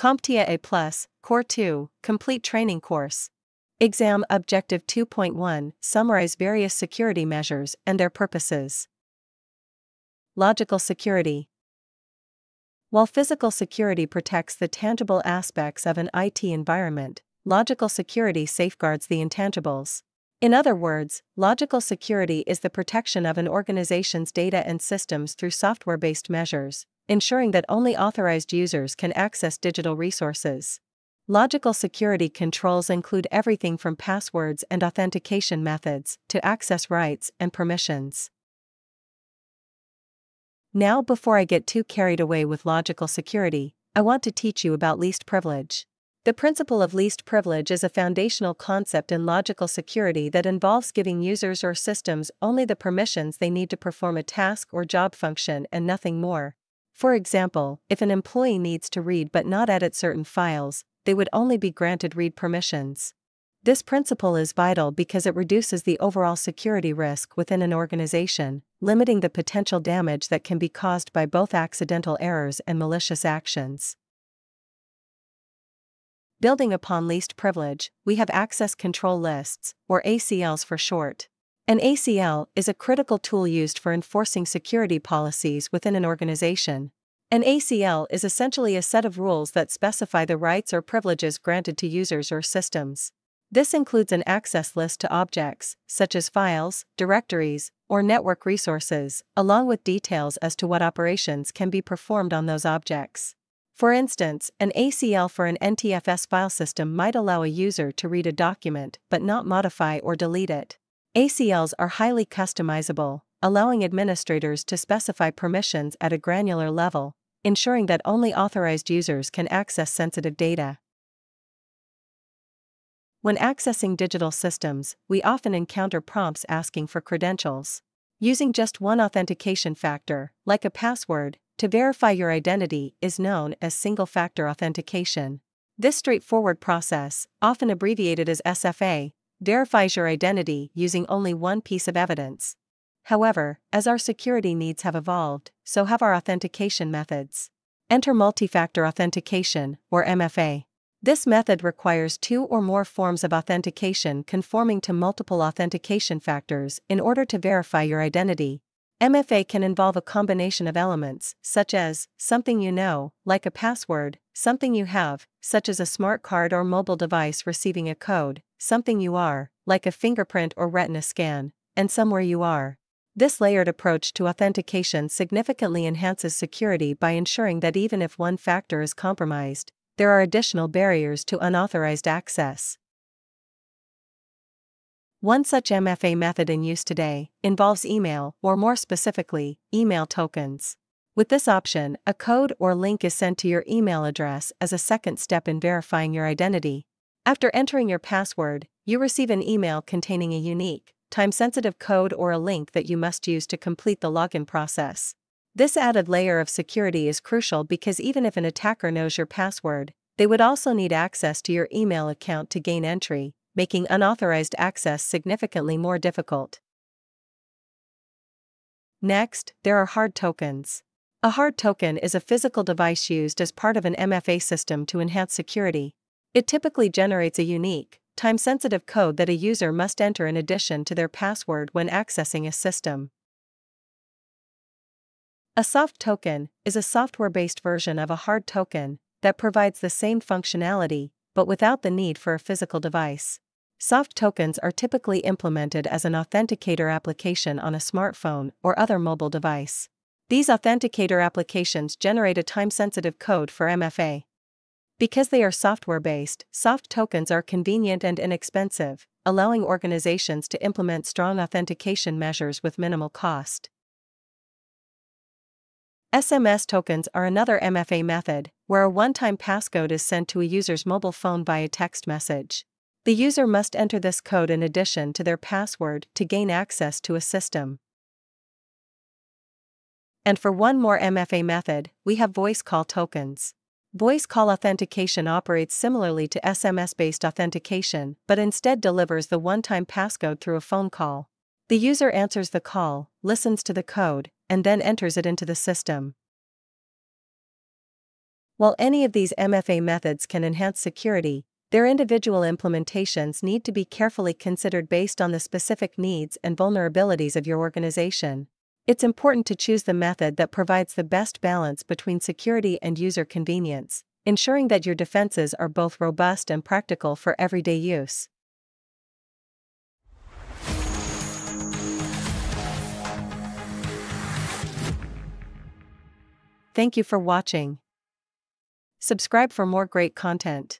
CompTIA A+, Core 2, Complete Training Course. Exam Objective 2.1 Summarize various security measures and their purposes. Logical security. While physical security protects the tangible aspects of an IT environment, logical security safeguards the intangibles. In other words, logical security is the protection of an organization's data and systems through software based measures, ensuring that only authorized users can access digital resources. Logical security controls include everything from passwords and authentication methods to access rights and permissions. Now, before I get too carried away with logical security, I want to teach you about least privilege. The principle of least privilege is a foundational concept in logical security that involves giving users or systems only the permissions they need to perform a task or job function and nothing more. For example, if an employee needs to read but not edit certain files, they would only be granted read permissions. This principle is vital because it reduces the overall security risk within an organization, limiting the potential damage that can be caused by both accidental errors and malicious actions. Building upon least privilege, we have access control lists, or ACLs for short. An ACL is a critical tool used for enforcing security policies within an organization. An ACL is essentially a set of rules that specify the rights or privileges granted to users or systems. This includes an access list to objects, such as files, directories, or network resources, along with details as to what operations can be performed on those objects. For instance, an ACL for an NTFS file system might allow a user to read a document but not modify or delete it. ACLs are highly customizable, allowing administrators to specify permissions at a granular level, ensuring that only authorized users can access sensitive data. When accessing digital systems, we often encounter prompts asking for credentials. Using just one authentication factor, like a password, to verify your identity is known as single factor authentication. This straightforward process, often abbreviated as SFA, verifies your identity using only one piece of evidence. However, as our security needs have evolved, so have our authentication methods. Enter multi-factor authentication, or MFA. This method requires two or more forms of authentication conforming to multiple authentication factors in order to verify your identity, MFA can involve a combination of elements, such as something you know, like a password, something you have, such as a smart card or mobile device receiving a code, something you are, like a fingerprint or retina scan, and somewhere you are. This layered approach to authentication significantly enhances security by ensuring that even if one factor is compromised, there are additional barriers to unauthorized access. One such MFA method in use today involves email, or more specifically, email tokens. With this option, a code or link is sent to your email address as a second step in verifying your identity. After entering your password, you receive an email containing a unique, time sensitive code or a link that you must use to complete the login process. This added layer of security is crucial because even if an attacker knows your password, they would also need access to your email account to gain entry, making unauthorized access significantly more difficult. Next, there are hard tokens. A hard token is a physical device used as part of an MFA system to enhance security. It typically generates a unique, time sensitive code that a user must enter in addition to their password when accessing a system. A soft token is a software based version of a hard token that provides the same functionality but without the need for a physical device. Soft tokens are typically implemented as an authenticator application on a smartphone or other mobile device. These authenticator applications generate a time sensitive code for MFA. Because they are software based, soft tokens are convenient and inexpensive, allowing organizations to implement strong authentication measures with minimal cost. SMS tokens are another MFA method, where a one time passcode is sent to a user's mobile phone via text message. The user must enter this code in addition to their password to gain access to a system. And for one more MFA method, we have voice call tokens. Voice call authentication operates similarly to SMS based authentication, but instead delivers the one time passcode through a phone call. The user answers the call, listens to the code, and then enters it into the system. While any of these MFA methods can enhance security, their individual implementations need to be carefully considered based on the specific needs and vulnerabilities of your organization. It's important to choose the method that provides the best balance between security and user convenience, ensuring that your defenses are both robust and practical for everyday use. Thank you for watching. Subscribe for more great content.